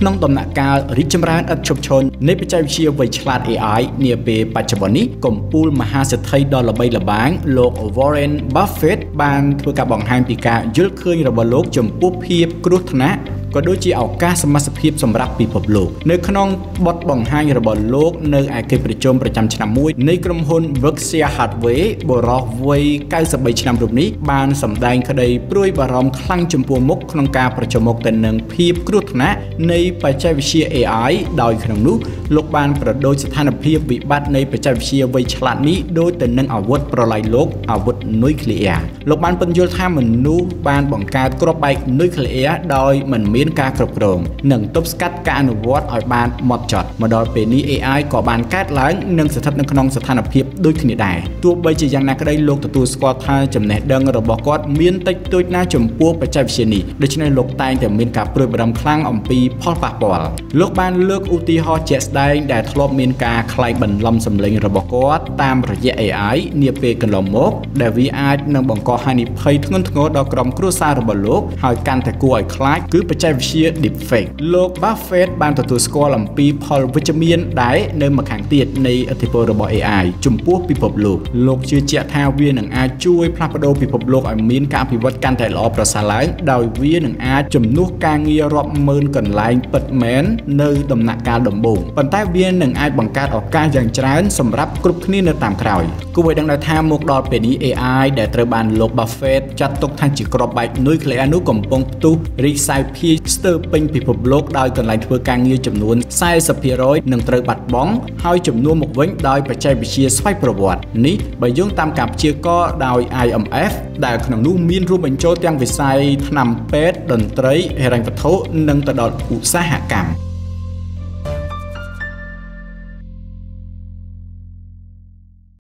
ក្នុងដំណាក់កាលរីកចម្រើនឥតឈប់ឈរនៃបច្ចេកវិទ្យាវៃឆ្លាត AI នាពេលបច្ចុប្បន្ននេះកំពូលមហាសេដ្ឋីដ៏ល្បីល្បាញលោក Warren Buffett បានធ្វើការបង្ហាញពីការយល់ឃើញរបស់លោកចំពោះភាពគ្រោះថ្នាក់ ក៏ដូចជាឱកាសសមត្ថភាពសម្រាប់ពិភពលោកនៅក្នុងបទបង្ហាញរបស់លោកនៅឯកិច្ចប្រជុំប្រចាំឆ្នាំមួយនៃក្រុមហ៊ុន Berkshire Hathaway បរិះវ័យ93ឆ្នាំរូបនេះបានសម្ដែងក្តីព្រួយបារម្ភខ្លាំងចំពោះមុខក្នុងការប្រជុំមុខទៅនឹងភាពគ្រោះថ្នាក់នៃបច្ចេកវិទ្យា AI ដោយក្នុងនោះលោកបានប្រដូចស្ថានភាពវិបត្តិនៃបច្ចេកវិទ្យាវៃឆ្លាតនេះដូចទៅនឹងអាវុធប្រឡាយលោកអាវុធនុយក្លេអ៊ែរលោកបានពន្យល់ថាមនុស្សបានបង្កើតគ្រាប់បែកនុយក្លេអ៊ែរដោយមិនមានមានការគ្រប់គ្រងនិងទប់ស្កាត់ការអនុវត្តឲ្យបានម៉ត់ចត់មកដល់ពេលនេះ AI ក៏បានកើតឡើងនិងស្ថិតនៅក្នុងស្ថានភាពដូចគ្នាដែរទោះបីជាយ៉ាងណាក្តីលោកទទួលស្គាល់ថាចំណេះដឹងរបស់គាត់មានតិចតួចណាចំពោះបច្ចេកវិទ្យានេះដូច្នេះលោកតែងតែមានការព្រួយបារម្ភខ្លាំងអំពីផលប៉ះពាល់លោកបានលើកឧទាហរណ៍ជាក់ស្ដែងដែលធ្លាប់មានការខ្លែងបន្លំសម្លេងរបស់គាត់តាមរយៈ AI នាពេលកន្លងមកដែលវាអាចនឹងបង្កហានិភ័យធ្ងន់ធ្ងរដល់ក្រុមគ្រួសាររបស់លោកហើយកាន់តែគួរឲ្យខ្លាចគឺបច្ចេកវិទ្យា deepfake លោក Buffett បានទទួលស្គាល់អំពីផលវិជ្ជមានដែរនៅម្ខាងទៀតនៃឥទ្ធិពលរបស់ AI ចំពោះពិភពលោកលោកជឿជាក់ថាវានឹងអាចជួយផ្លាស់ប្ដូរពិភពលោកឲ្យមានការអភិវឌ្ឍកាន់តែល្អប្រសើរឡើងដោយវានឹងអាចជំនួសការងាររាប់ម៉ឺនកន្លែងពិតមែននៅដំណាក់កាលដំបូងប៉ុន្តែវានឹងអាចបង្កើតឱកាសយ៉ាងច្រើនសម្រាប់គ្រប់គ្នានៅតាមក្រោយគួរឲ្យដឹងដែរថាមកដល់ពេលនេះ AI ដែលត្រូវបានលោក Buffett ចាត់ទុកថាជាក្របបែកនុយក្លេអ៊ែរនោះកំពុងផ្ទុះរីកសាយភាយស្ទើរពេញពិភពលោកដោយកន្លែងធ្វើការងារចំនួន40%នឹងត្រូវបាត់បង់ហើយចំនួនមកវិញដោយបច្ចេកវិទ្យាស្វ័យប្រវត្តិនេះបើយោងតាមការព្យាករណ៍ដោយ IMF ដែលក្នុងនោះមានរួមបញ្ចូលទាំងវិស័យថ្នាំពេទ្យតន្ត្រីហិរញ្ញវត្ថុនិងទៅដល់ឧស្សាហកម្ម